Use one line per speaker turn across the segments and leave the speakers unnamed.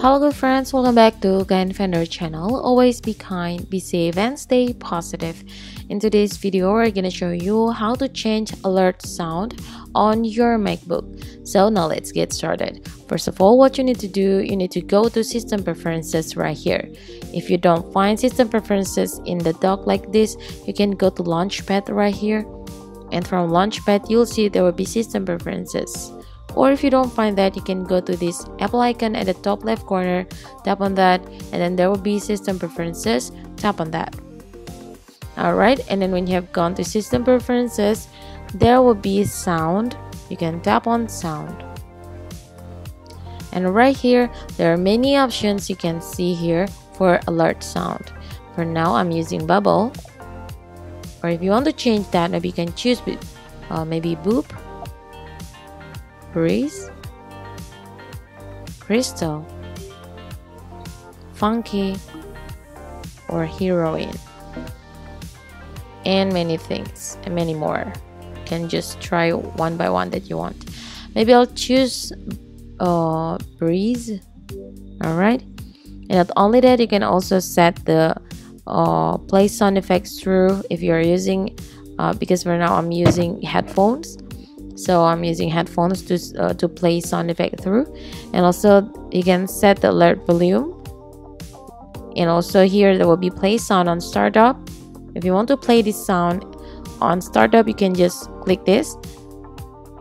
Hello good friends, welcome back to Kind Finder channel. Always be kind, be safe and stay positive. In today's video, we're gonna show you how to change alert sound on your MacBook. So now let's get started. First of all, what you need to do, you need to go to system preferences right here. If you don't find system preferences in the dock like this, you can go to launchpad right here. And from launchpad, you'll see there will be system preferences or if you don't find that you can go to this apple icon at the top left corner tap on that and then there will be system preferences. Tap on that. Alright and then when you have gone to system preferences there will be sound. You can tap on sound. And right here there are many options you can see here for alert sound. For now I'm using bubble. Or if you want to change that maybe you can choose uh, maybe boop breeze, crystal, funky, or heroine, and many things and many more. You can just try one by one that you want. Maybe I'll choose uh, breeze. All right, and not only that, you can also set the uh, play sound effects through if you're using uh, because for now I'm using headphones so i'm using headphones to, uh, to play sound effect through. And also you can set the alert volume. And also here there will be play sound on startup if you want to play this sound on startup you can just click this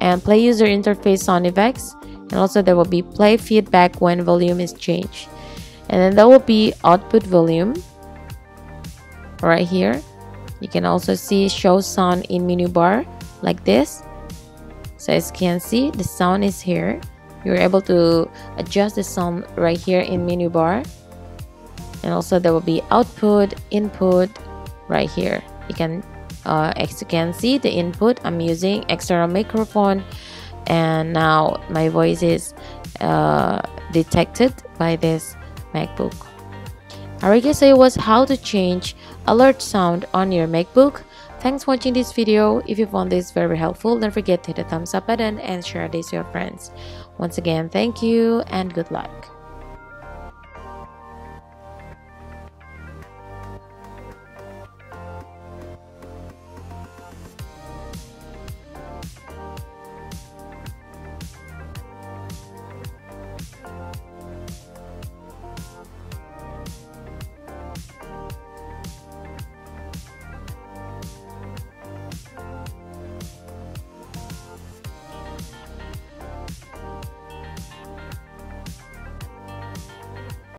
and play user interface sound effects. And also there will be play feedback when volume is changed. And then there will be output volume right here. You can also see show sound in menu bar like this so as you can see the sound is here. You're able to adjust the sound right here in menu bar. And also there will be output input right here. You can uh, as you can see the input I'm using external microphone. And now my voice is uh, detected by this MacBook. Alright guys, so it was how to change alert sound on your MacBook. Thanks for watching this video. If you found this very helpful, don't forget to hit the thumbs up button and share this with your friends. Once again, thank you and good luck.